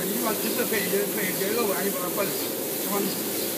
你把其实可以可以给额一百八十，